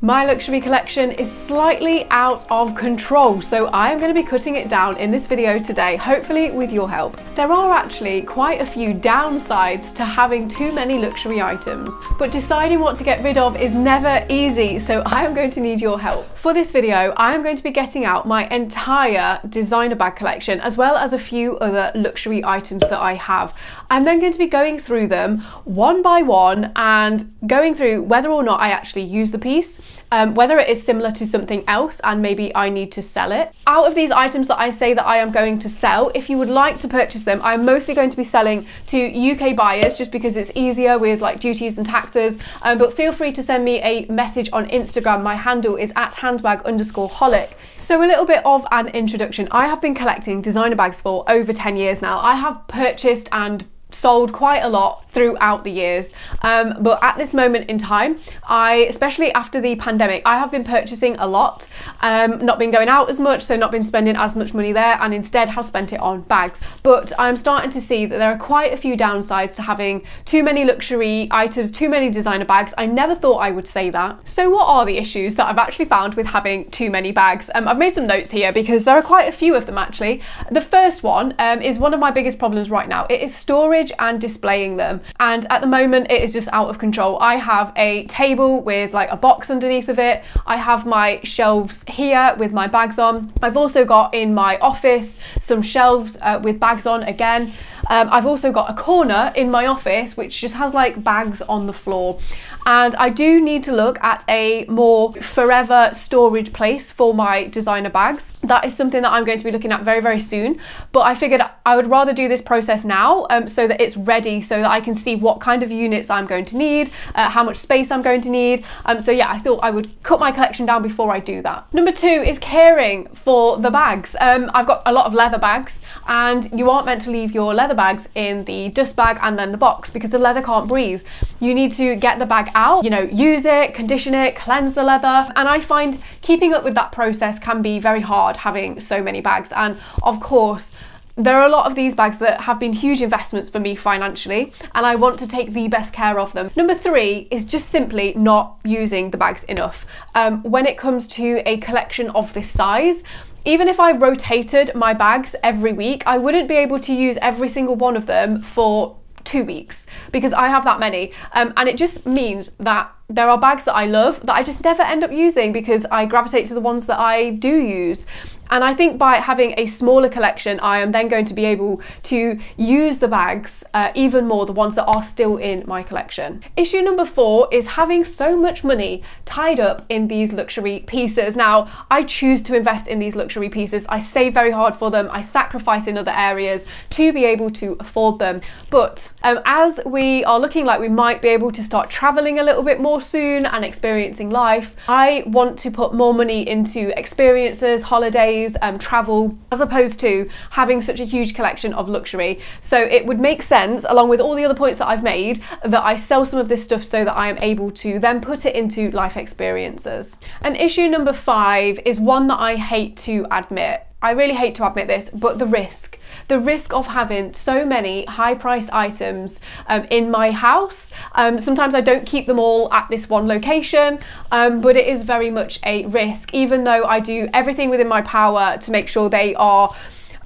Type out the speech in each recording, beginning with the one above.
My luxury collection is slightly out of control, so I am going to be cutting it down in this video today, hopefully with your help. There are actually quite a few downsides to having too many luxury items, but deciding what to get rid of is never easy, so I am going to need your help. For this video, I am going to be getting out my entire designer bag collection, as well as a few other luxury items that I have. I'm then going to be going through them one by one and going through whether or not I actually use the piece um, whether it is similar to something else and maybe I need to sell it. Out of these items that I say that I am going to sell, if you would like to purchase them, I'm mostly going to be selling to UK buyers just because it's easier with like duties and taxes. Um, but feel free to send me a message on Instagram. My handle is at handbag underscore holic. So a little bit of an introduction. I have been collecting designer bags for over 10 years now. I have purchased and sold quite a lot throughout the years. Um, but at this moment in time I especially after the pandemic I have been purchasing a lot um, not been going out as much so not been spending as much money there and instead have spent it on bags. But I'm starting to see that there are quite a few downsides to having too many luxury items too many designer bags. I never thought I would say that. So what are the issues that I've actually found with having too many bags? Um, I've made some notes here because there are quite a few of them actually. The first one um, is one of my biggest problems right now. It is storage and displaying them. And at the moment, it is just out of control. I have a table with like a box underneath of it. I have my shelves here with my bags on. I've also got in my office some shelves uh, with bags on again. Um, I've also got a corner in my office which just has like bags on the floor and I do need to look at a more forever storage place for my designer bags. That is something that I'm going to be looking at very, very soon. But I figured I would rather do this process now um, so that it's ready so that I can see what kind of units I'm going to need, uh, how much space I'm going to need. Um, so yeah, I thought I would cut my collection down before I do that. Number two is caring for the bags. Um, I've got a lot of leather bags and you aren't meant to leave your leather bags in the dust bag and then the box because the leather can't breathe. You need to get the bag out, you know, use it, condition it, cleanse the leather. And I find keeping up with that process can be very hard having so many bags. And of course, there are a lot of these bags that have been huge investments for me financially, and I want to take the best care of them. Number three is just simply not using the bags enough. Um, when it comes to a collection of this size, even if I rotated my bags every week, I wouldn't be able to use every single one of them for two weeks because I have that many. Um, and it just means that there are bags that I love that I just never end up using because I gravitate to the ones that I do use. And I think by having a smaller collection, I am then going to be able to use the bags uh, even more, the ones that are still in my collection. Issue number four is having so much money tied up in these luxury pieces. Now, I choose to invest in these luxury pieces. I save very hard for them. I sacrifice in other areas to be able to afford them. But um, as we are looking like we might be able to start traveling a little bit more soon and experiencing life, I want to put more money into experiences, holidays, um, travel, as opposed to having such a huge collection of luxury. So it would make sense, along with all the other points that I've made, that I sell some of this stuff so that I am able to then put it into life experiences. And issue number five is one that I hate to admit. I really hate to admit this, but the risk. The risk of having so many high priced items um, in my house. Um, sometimes I don't keep them all at this one location, um, but it is very much a risk, even though I do everything within my power to make sure they are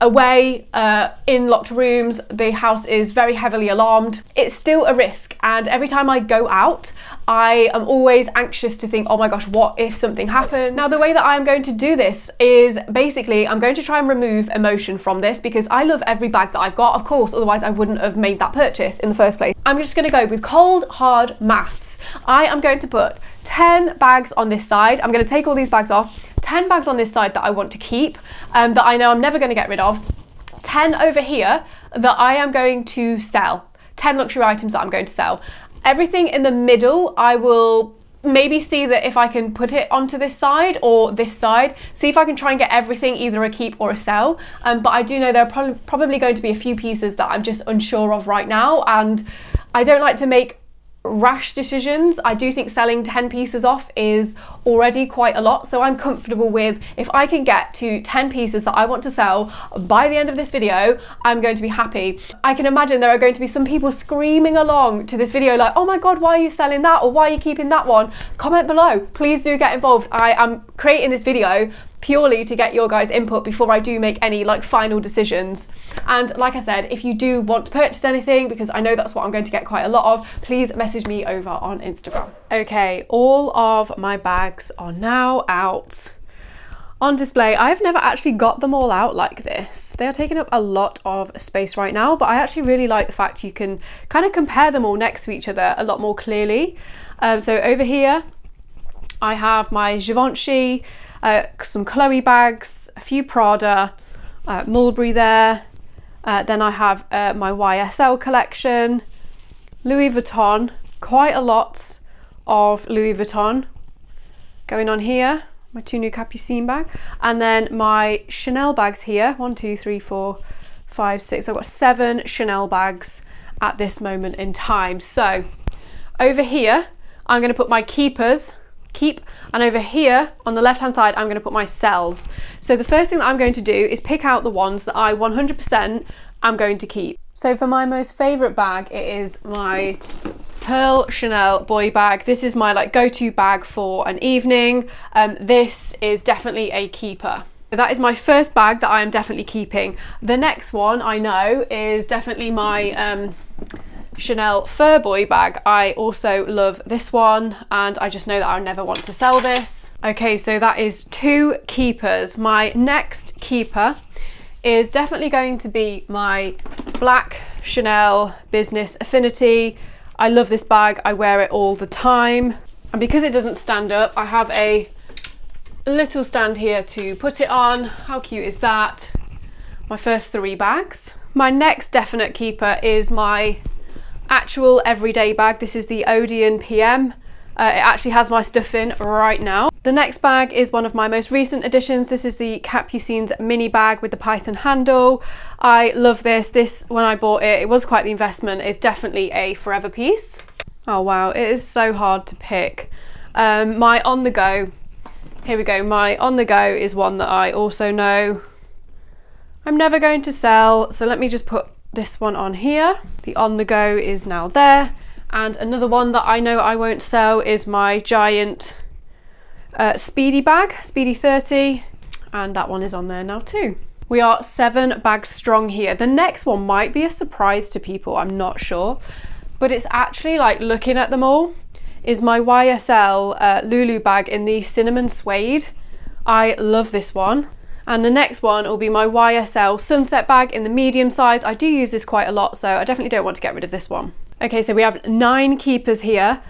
away uh, in locked rooms. The house is very heavily alarmed. It's still a risk, and every time I go out, I am always anxious to think, oh my gosh, what if something happens? Now, the way that I'm going to do this is basically I'm going to try and remove emotion from this because I love every bag that I've got, of course, otherwise I wouldn't have made that purchase in the first place. I'm just going to go with cold, hard maths. I am going to put 10 bags on this side. I'm going to take all these bags off 10 bags on this side that I want to keep, um, that I know I'm never going to get rid of, 10 over here that I am going to sell, 10 luxury items that I'm going to sell. Everything in the middle, I will maybe see that if I can put it onto this side or this side, see if I can try and get everything either a keep or a sell. Um, but I do know there are pro probably going to be a few pieces that I'm just unsure of right now and I don't like to make rash decisions. I do think selling 10 pieces off is already quite a lot. So I'm comfortable with if I can get to 10 pieces that I want to sell by the end of this video, I'm going to be happy. I can imagine there are going to be some people screaming along to this video like, oh my God, why are you selling that? Or why are you keeping that one? Comment below. Please do get involved. I am creating this video purely to get your guys input before I do make any like final decisions. And like I said, if you do want to purchase anything, because I know that's what I'm going to get quite a lot of, please message me over on Instagram. Okay, all of my bags are now out on display. I've never actually got them all out like this. They are taking up a lot of space right now, but I actually really like the fact you can kind of compare them all next to each other a lot more clearly. Um, so over here, I have my Givenchy, uh, some Chloe bags, a few Prada, uh, Mulberry there. Uh, then I have uh, my YSL collection, Louis Vuitton, quite a lot of Louis Vuitton going on here. My two new Capucine bag, and then my Chanel bags here. One, two, three, four, five, six. I've got seven Chanel bags at this moment in time. So over here, I'm going to put my keepers keep. And over here on the left hand side, I'm going to put my cells. So the first thing that I'm going to do is pick out the ones that I 100% am going to keep. So for my most favorite bag, it is my Pearl Chanel boy bag. This is my like go-to bag for an evening. Um, this is definitely a keeper. That is my first bag that I am definitely keeping. The next one I know is definitely my um, Chanel Fur Boy bag. I also love this one and I just know that I'll never want to sell this. Okay, so that is two keepers. My next keeper is definitely going to be my black Chanel Business Affinity. I love this bag, I wear it all the time. And because it doesn't stand up, I have a little stand here to put it on. How cute is that? My first three bags. My next definite keeper is my actual everyday bag. This is the Odeon PM. Uh, it actually has my stuff in right now. The next bag is one of my most recent additions. This is the Capucines mini bag with the python handle. I love this. This, when I bought it, it was quite the investment. It's definitely a forever piece. Oh wow, it is so hard to pick. Um, my on the go, here we go. My on the go is one that I also know I'm never going to sell. So let me just put this one on here. The on the go is now there. And another one that I know I won't sell is my giant uh, Speedy bag, Speedy 30. And that one is on there now too. We are seven bags strong here. The next one might be a surprise to people, I'm not sure. But it's actually like looking at them all is my YSL uh, Loulou bag in the cinnamon suede. I love this one. And the next one will be my YSL Sunset bag in the medium size. I do use this quite a lot, so I definitely don't want to get rid of this one. Okay, so we have nine keepers here.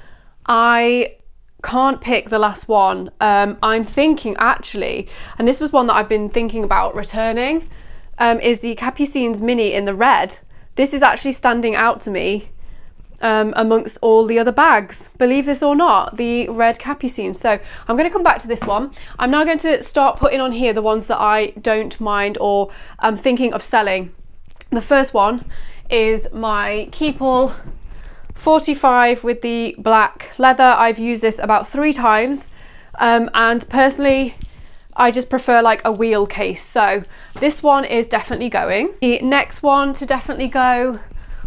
I can't pick the last one. Um, I'm thinking actually, and this was one that I've been thinking about returning, um, is the Capucines Mini in the red. This is actually standing out to me um, amongst all the other bags. Believe this or not, the red capucine. So I'm going to come back to this one. I'm now going to start putting on here the ones that I don't mind or I'm thinking of selling. The first one is my Keepall 45 with the black leather. I've used this about three times um, and personally I just prefer like a wheel case. So this one is definitely going. The next one to definitely go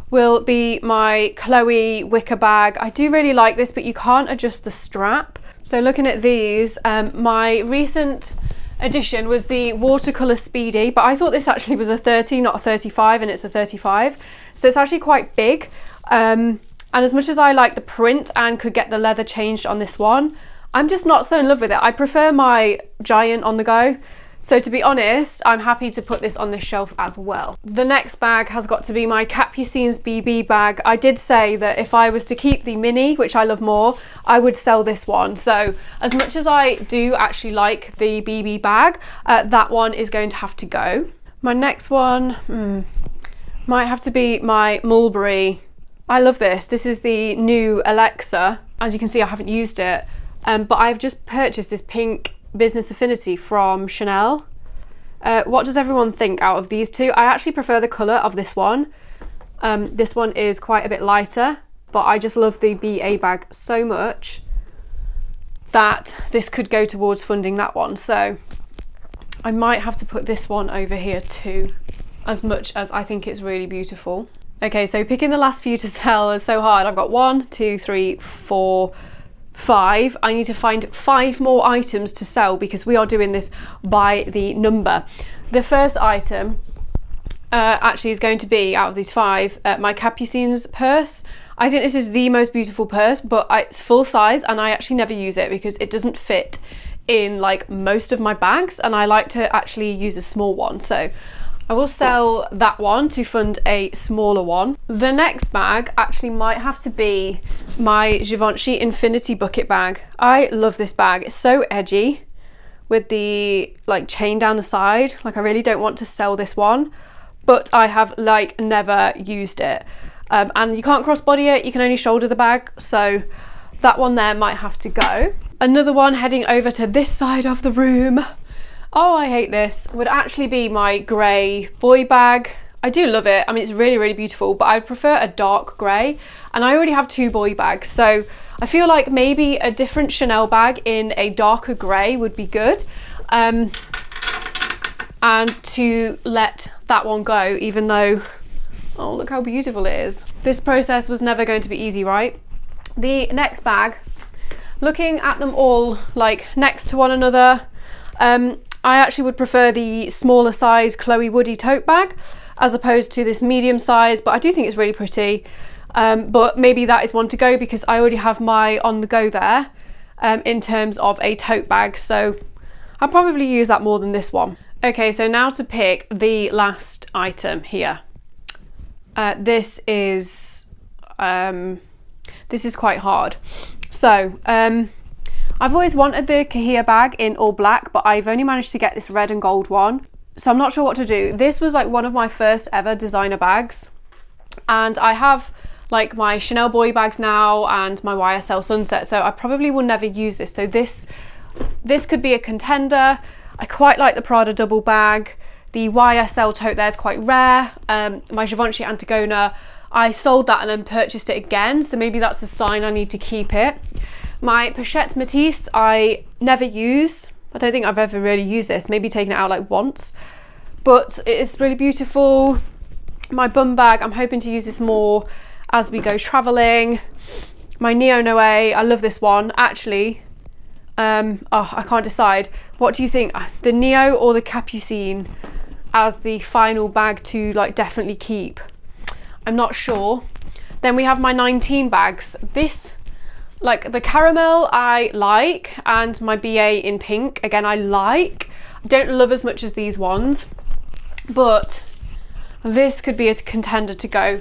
will be my Chloe wicker bag. I do really like this, but you can't adjust the strap. So looking at these, um, my recent addition was the watercolour Speedy, but I thought this actually was a 30, not a 35, and it's a 35. So it's actually quite big. Um, and as much as I like the print and could get the leather changed on this one, I'm just not so in love with it. I prefer my Giant on the go. So to be honest, I'm happy to put this on the shelf as well. The next bag has got to be my Capucines BB bag. I did say that if I was to keep the mini, which I love more, I would sell this one. So as much as I do actually like the BB bag, uh, that one is going to have to go. My next one hmm, might have to be my Mulberry. I love this. This is the new Alexa. As you can see, I haven't used it, um, but I've just purchased this pink Business Affinity from Chanel. Uh, what does everyone think out of these two? I actually prefer the colour of this one. Um, this one is quite a bit lighter but I just love the BA bag so much that this could go towards funding that one. So I might have to put this one over here too, as much as I think it's really beautiful. Okay, so picking the last few to sell is so hard. I've got one, two, three, four, five. I need to find five more items to sell because we are doing this by the number. The first item uh, actually is going to be, out of these five, uh, my Capucines purse. I think this is the most beautiful purse, but it's full size and I actually never use it because it doesn't fit in like most of my bags and I like to actually use a small one. So I will sell that one to fund a smaller one. The next bag actually might have to be my Givenchy Infinity Bucket bag. I love this bag. It's so edgy with the like chain down the side. Like I really don't want to sell this one, but I have like never used it. Um, and you can't crossbody it, you can only shoulder the bag. So that one there might have to go. Another one heading over to this side of the room oh, I hate this, would actually be my grey boy bag. I do love it. I mean, it's really, really beautiful, but I prefer a dark grey. And I already have two boy bags, so I feel like maybe a different Chanel bag in a darker grey would be good. Um, and to let that one go, even though, oh, look how beautiful it is. This process was never going to be easy, right? The next bag, looking at them all like next to one another, um, I actually would prefer the smaller size Chloe Woody tote bag as opposed to this medium size, but I do think it's really pretty. Um, but maybe that is one to go because I already have my on the go there um, in terms of a tote bag. So I'll probably use that more than this one. Okay, so now to pick the last item here. Uh, this is, um, this is quite hard. So, um, I've always wanted the Kahia bag in all black, but I've only managed to get this red and gold one. So I'm not sure what to do. This was like one of my first ever designer bags. And I have like my Chanel boy bags now and my YSL Sunset, so I probably will never use this. So this, this could be a contender. I quite like the Prada double bag. The YSL tote there is quite rare. Um, my Givenchy Antigona, I sold that and then purchased it again, so maybe that's a sign I need to keep it. My Pochette Métis I never use. I don't think I've ever really used this, maybe taken it out like once. But it is really beautiful. My bum bag, I'm hoping to use this more as we go travelling. My Neo Noe, I love this one. Actually, um, oh, I can't decide. What do you think? The Neo or the Capucine as the final bag to like definitely keep? I'm not sure. Then we have my 19 bags. This like the caramel I like and my BA in pink, again, I like. I don't love as much as these ones, but this could be a contender to go.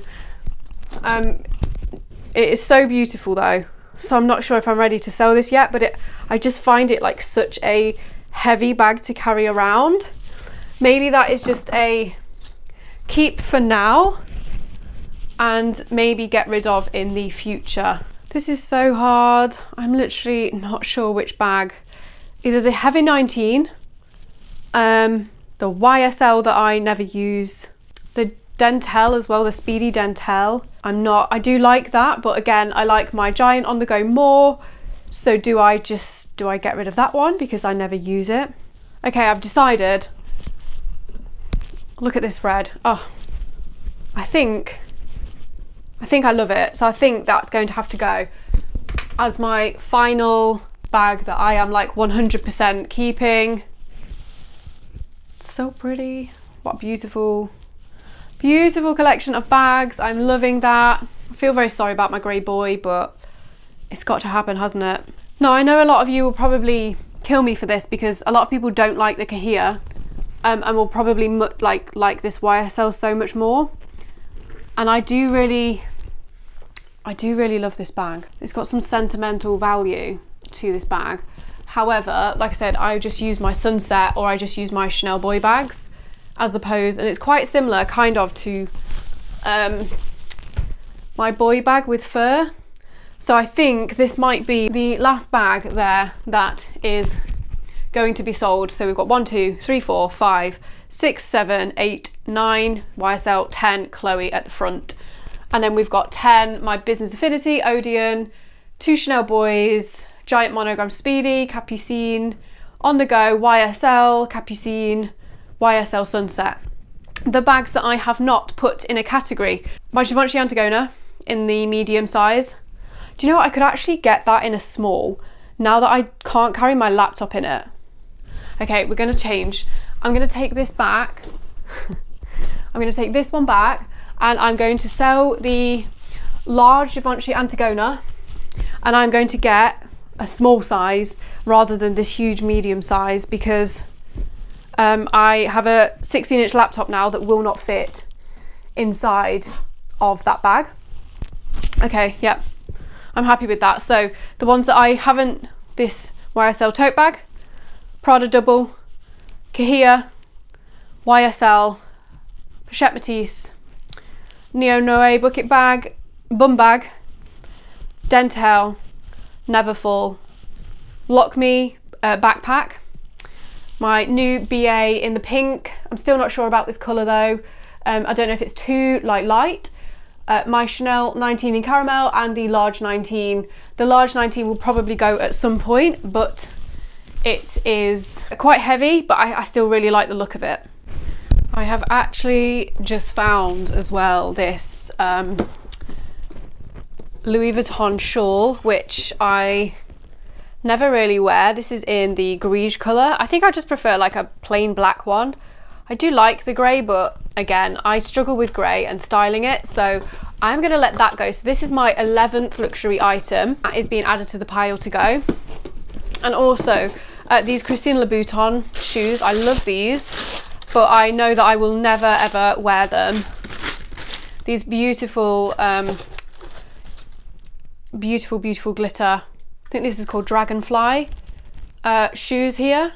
Um, it is so beautiful though. So I'm not sure if I'm ready to sell this yet, but it, I just find it like such a heavy bag to carry around. Maybe that is just a keep for now and maybe get rid of in the future. This is so hard. I'm literally not sure which bag. Either the Heavy 19, um, the YSL that I never use, the Dentelle as well, the Speedy Dentelle. I'm not, I do like that, but again, I like my Giant on the go more. So do I just, do I get rid of that one because I never use it? Okay, I've decided. Look at this red. Oh, I think I think I love it. So I think that's going to have to go as my final bag that I am like 100% keeping. so pretty. What beautiful, beautiful collection of bags. I'm loving that. I feel very sorry about my grey boy, but it's got to happen, hasn't it? Now, I know a lot of you will probably kill me for this because a lot of people don't like the Kahia um, and will probably like, like this YSL so much more. And I do really I do really love this bag. It's got some sentimental value to this bag. However, like I said, I just use my Sunset or I just use my Chanel boy bags as opposed, and it's quite similar kind of to um, my boy bag with fur. So I think this might be the last bag there that is going to be sold. So we've got one, two, three, four, five, six, seven, eight, nine YSL, 10 Chloe at the front And then we've got 10, my Business Affinity, Odeon, two Chanel Boys, Giant Monogram Speedy, Capucine, On The Go, YSL, Capucine, YSL Sunset. The bags that I have not put in a category, my Givenchy Antigona in the medium size. Do you know what, I could actually get that in a small now that I can't carry my laptop in it. Okay, we're gonna change. I'm gonna take this back. I'm gonna take this one back and I'm going to sell the large Givenchy Antigona and I'm going to get a small size rather than this huge medium size because um, I have a 16 inch laptop now that will not fit inside of that bag. Okay, yep, I'm happy with that. So the ones that I haven't, this YSL tote bag, Prada double, Kahia, YSL, Pochette Métis, Neo Noe bucket bag, bum bag, Dentelle, Neverfull, Lock Me uh, backpack, my new BA in the pink. I'm still not sure about this colour though. Um, I don't know if it's too like light. Uh, my Chanel 19 in caramel and the large 19. The large 19 will probably go at some point, but it is quite heavy, but I, I still really like the look of it. I have actually just found as well this um, Louis Vuitton shawl, which I never really wear. This is in the greige colour. I think I just prefer like a plain black one. I do like the grey, but again, I struggle with grey and styling it, so I'm gonna let that go. So this is my 11th luxury item that is being added to the pile to go. And also, uh, these Christian Louboutin shoes, I love these, but I know that I will never ever wear them. These beautiful, um, beautiful, beautiful glitter. I think this is called Dragonfly uh, shoes here.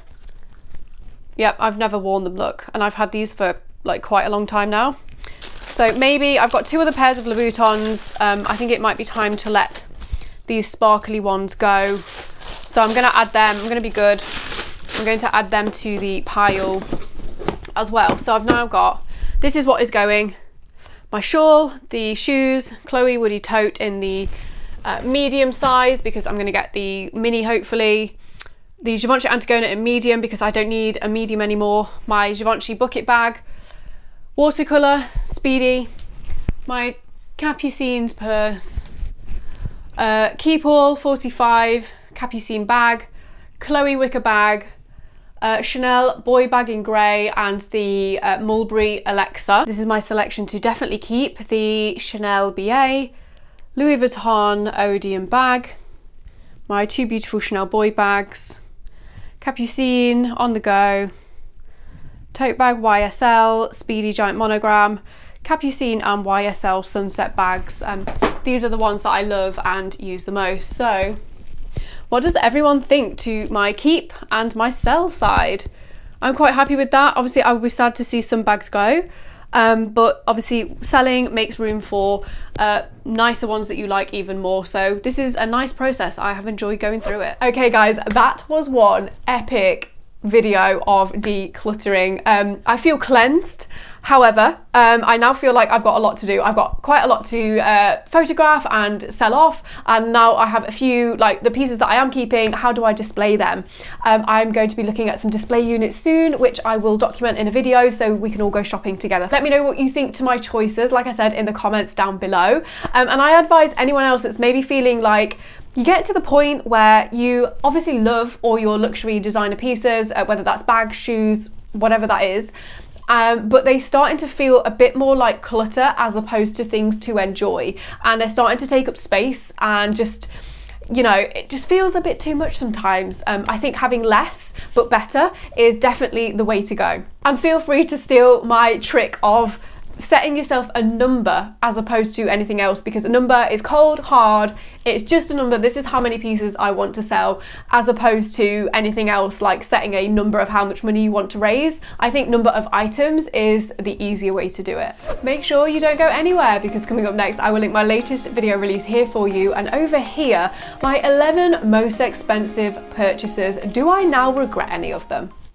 Yep, I've never worn them, look. And I've had these for like quite a long time now. So maybe I've got two other pairs of Louboutins. Um, I think it might be time to let these sparkly ones go. So I'm gonna add them, I'm gonna be good. I'm going to add them to the pile as well. So I've now got, this is what is going. My shawl, the shoes, Chloe Woody tote in the uh, medium size because I'm gonna get the mini hopefully the Givenchy Antigona in medium because I don't need a medium anymore. My Givenchy bucket bag, watercolour, Speedy, my Capucines purse, uh, Keepall 45 Capucine bag, Chloe wicker bag, uh, Chanel boy bag in grey and the uh, Mulberry Alexa. This is my selection to definitely keep. The Chanel BA, Louis Vuitton Odeon bag, my two beautiful Chanel boy bags, Capucine, On The Go, Tote Bag YSL, Speedy Giant Monogram, Capucine and YSL Sunset bags. Um, these are the ones that I love and use the most. So what does everyone think to my keep and my sell side? I'm quite happy with that. Obviously, I would be sad to see some bags go. Um, but obviously selling makes room for uh, nicer ones that you like even more. So this is a nice process. I have enjoyed going through it. Okay guys, that was one epic video of decluttering. Um, I feel cleansed. However, um, I now feel like I've got a lot to do. I've got quite a lot to uh, photograph and sell off, and now I have a few, like the pieces that I am keeping, how do I display them? Um, I'm going to be looking at some display units soon, which I will document in a video so we can all go shopping together. Let me know what you think to my choices, like I said, in the comments down below. Um, and I advise anyone else that's maybe feeling like, you get to the point where you obviously love all your luxury designer pieces, uh, whether that's bags, shoes, whatever that is, um, but they're starting to feel a bit more like clutter as opposed to things to enjoy. And they're starting to take up space and just you know, it just feels a bit too much sometimes. Um, I think having less but better is definitely the way to go. And feel free to steal my trick of setting yourself a number as opposed to anything else because a number is cold, hard, it's just a number, this is how many pieces I want to sell, as opposed to anything else like setting a number of how much money you want to raise. I think number of items is the easier way to do it. Make sure you don't go anywhere because coming up next, I will link my latest video release here for you. And over here, my 11 most expensive purchases. Do I now regret any of them?